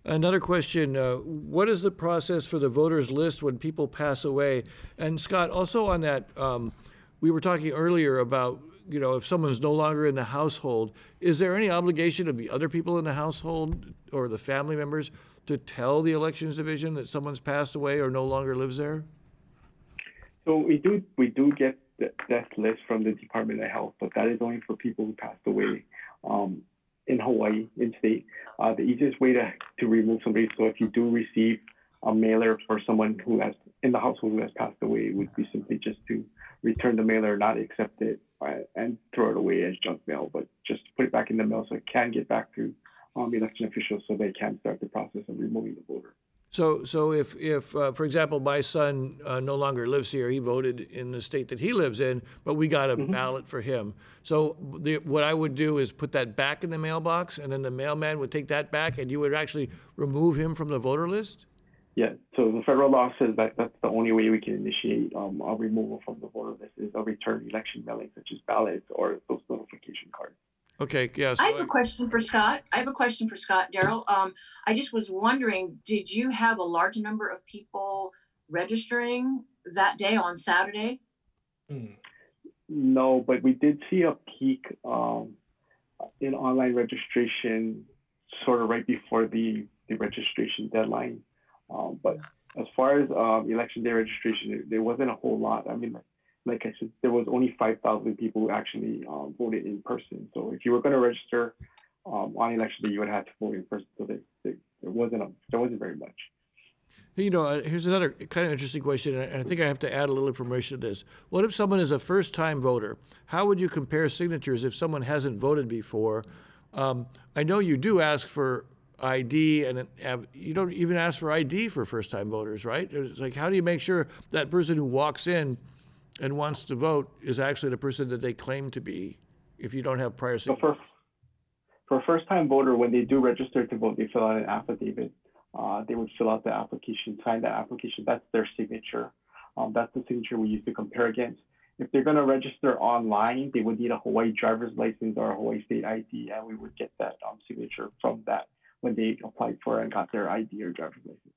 Another question, uh, what is the process for the voters list when people pass away? And Scott, also on that, um, we were talking earlier about, you know, if someone's no longer in the household, is there any obligation of the other people in the household or the family members to tell the elections division that someone's passed away or no longer lives there? So we do we do get the death list from the Department of Health, but that is only for people who passed away um, in Hawaii, in state. Uh, the easiest way to, to remove somebody, so if you do receive a mailer for someone who has in the household who has passed away, would be simply just to return the mailer, not accept it, uh, and throw it away as junk mail, but just put it back in the mail so it can get back to um, election officials so they can start the process of removing the voter. So, so if, if uh, for example, my son uh, no longer lives here, he voted in the state that he lives in, but we got a mm-hmm. ballot for him. So, the, what I would do is put that back in the mailbox, and then the mailman would take that back, and you would actually remove him from the voter list. Yeah. So the federal law says that that's the only way we can initiate um, a removal from the voter list is a return election mailing, such as ballots or those notification cards. Okay, yes. I have a question for Scott. I have a question for Scott, Daryl. Um, I just was wondering, did you have a large number of people registering that day on Saturday? Hmm. No, but we did see a peak um, in online registration sort of right before the, the registration deadline. Um, but as far as um, election day registration, there wasn't a whole lot. I mean, like I said, there was only 5,000 people who actually um, voted in person. So if you were going to register um, on election day, you would have to vote in person. So they, they, there wasn't a, there wasn't very much. You know, uh, here's another kind of interesting question, and I think I have to add a little information to this. What if someone is a first-time voter? How would you compare signatures if someone hasn't voted before? Um, I know you do ask for ID, and you don't even ask for ID for first-time voters, right? It's like, how do you make sure that person who walks in and wants to vote is actually the person that they claim to be if you don't have prior so for, for a first time voter when they do register to vote they fill out an affidavit. Uh, they would fill out the application sign that application. That's their signature. Um, that's the signature we use to compare against. If they're going to register online they would need a hawaii driver's license or a hawaii state id and we would get that um, signature from that when they applied for and got their id or driver's license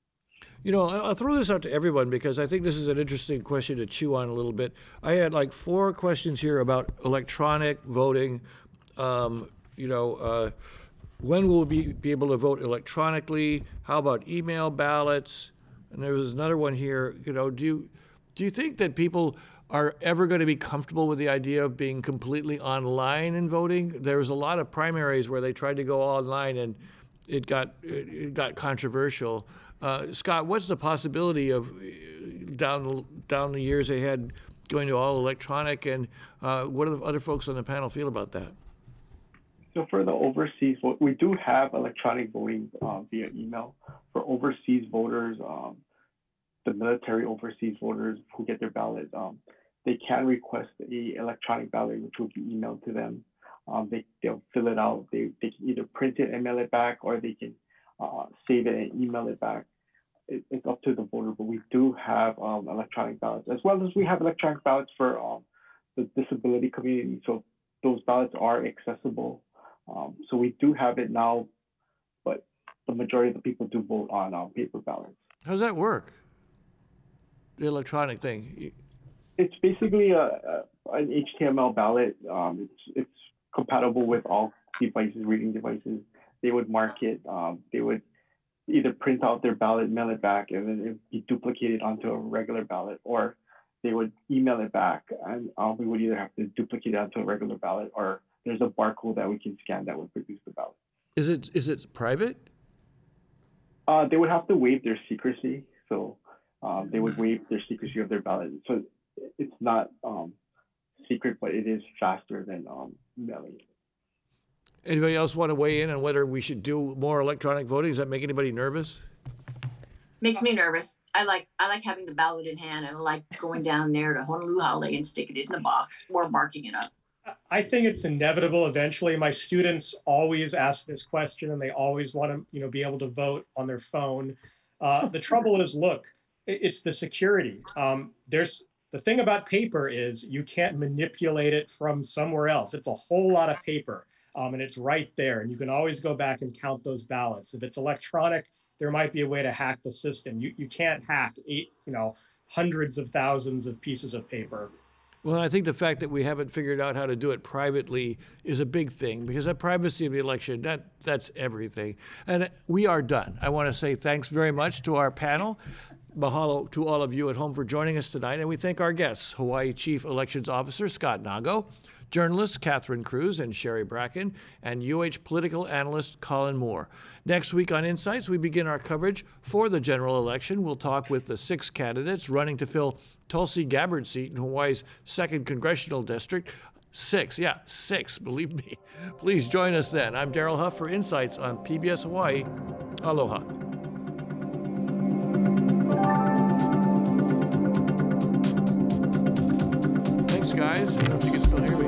you know, I'll throw this out to everyone because I think this is an interesting question to chew on a little bit. I had like four questions here about electronic voting. Um, you know, uh, when will we be able to vote electronically? How about email ballots? And there was another one here. You know, do you do you think that people are ever going to be comfortable with the idea of being completely online in voting? There was a lot of primaries where they tried to go online and it got it got controversial. Uh, Scott, what's the possibility of uh, down down the years ahead going to all electronic, and uh, what do the other folks on the panel feel about that? So for the overseas, we do have electronic voting uh, via email for overseas voters. Um, the military overseas voters who get their ballot, um, they can request a electronic ballot, which will be emailed to them. Um, they, they'll fill it out. They, they can either print it and mail it back, or they can uh, save it and email it back. It, it's up to the voter, but we do have um, electronic ballots as well as we have electronic ballots for um, the disability community. So those ballots are accessible. Um, so we do have it now, but the majority of the people do vote on um, paper ballots. How does that work? The electronic thing. It's basically a, a an HTML ballot. Um, it's it's compatible with all devices, reading devices they would mark it. Um, they would either print out their ballot, mail it back, and then it would be duplicated onto a regular ballot, or they would email it back, and uh, we would either have to duplicate it onto a regular ballot, or there's a barcode that we can scan that would produce the ballot. Is it is it private? Uh, they would have to waive their secrecy, so um, they would waive their secrecy of their ballot. So it's not um, secret, but it is faster than um, mailing. Anybody else want to weigh in on whether we should do more electronic voting? Does that make anybody nervous? Makes me nervous. I like I like having the ballot in hand and I like going down there to Honolulu and sticking it in the box or marking it up. I think it's inevitable eventually. My students always ask this question and they always want to, you know, be able to vote on their phone. Uh, the trouble is, look, it's the security. Um, there's the thing about paper is you can't manipulate it from somewhere else. It's a whole lot of paper um, and it's right there. And you can always go back and count those ballots. If it's electronic, there might be a way to hack the system. You, you can't hack eight, you know, hundreds of thousands of pieces of paper. Well, I think the fact that we haven't figured out how to do it privately is a big thing because that privacy of the election, that, that's everything. And we are done. I want to say thanks very much to our panel. Mahalo to all of you at home for joining us tonight. And we thank our guests, Hawaii Chief Elections Officer Scott Nago, journalists Catherine Cruz and Sherry Bracken, and UH political analyst Colin Moore. Next week on Insights, we begin our coverage for the general election. We'll talk with the six candidates running to fill Tulsi Gabbard's seat in Hawaii's second congressional district. Six, yeah, six, believe me. Please join us then. I'm Daryl Huff for Insights on PBS Hawaii. Aloha. Thanks, guys. I don't know if you can still hear me.